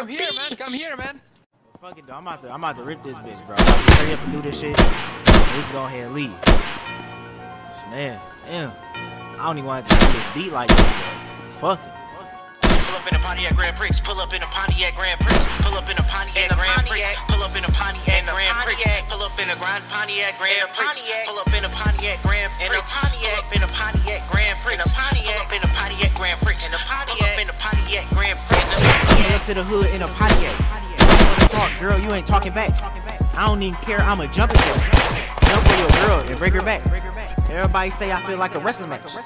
come here, man. Come here, man. Fuck it, though. I'm about to, I'm about to rip this bitch, bro. I'm about to hurry up and do this shit. We can go ahead and leave. Man, damn. I don't even want to do this beat like that. Fuck it. Pull up in a Pontiac Grand Prix. Pull up in a Pontiac Grand Prix. Pull up in a Pontiac Grand Prix. Pull up in a Pontiac Grand Prix. Pull up in a Grand Pontiac Grand Prix. Pull up in a Pontiac Grand Prix. Pull up in a Pontiac in a Pontiac Grand Prix. Up in a Pontiac Grand Prix. Up to the hood in a Pontiac. Talk, girl, you ain't talking back. I don't even care. I'ma jump it though. Jump for your girl and break her back. Everybody say I feel like a wrestling match.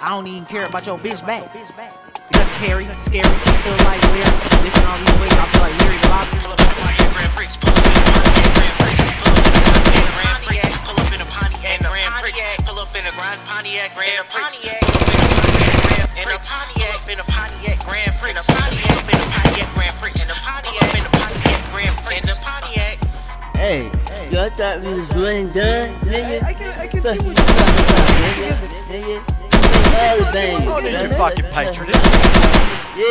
I don't even care about your bitch back. Because hairy, scary, I feel like weird. Listen all these ways, I feel like Larry Lobster. Pull up in a Pontiac Grand Prix. Pull up in a Pontiac Grand Prix. Pull up in a Pontiac Grand Prix. Pull up in a Pontiac Grand Prix. Pull up in a Pontiac Grand Prix. Pull up in a Pontiac Grand Prix. Pull up in a Pontiac Grand Prix. In the Pontiac. Hey, y'all thought we was running done, nigga? I can, I can Fuck see you, what nigga. Nigga. All the things. Oh, need your nigga. fucking patronage. Yeah.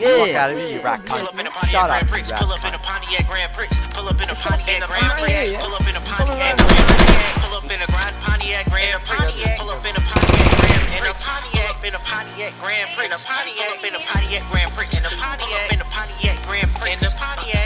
Fuck Yeah. out of me, you rat Pull up in a cunt. Shut Pontiac up, Grand you Prix. rat Pull up in a. Pontiac Grand Prix. Pull up in a Pontiac Grand Prix. Pull up in a Follow Pontiac Pontiac Grand Prix. Pull up in a Pontiac Grand Prix. Pull up in a Pontiac Grand Prix. In Pontiac. In the Pontiac.